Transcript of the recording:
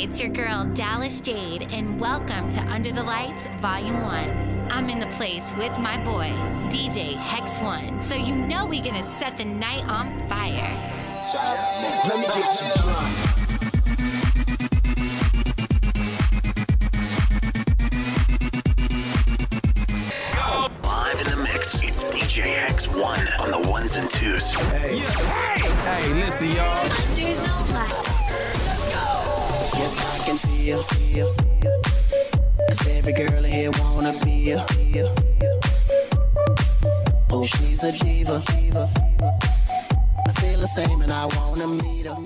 it's your girl Dallas Jade, and welcome to Under the Lights Volume 1. I'm in the place with my boy, DJ Hex One, so you know we're gonna set the night on fire. Let me get you drunk. Live in the mix, it's DJ Hex One on the ones and twos. Hey, Hey, listen, y'all. I can see her. Cause every girl in here wanna be her. Oh, she's a diva. I feel the same and I wanna meet her.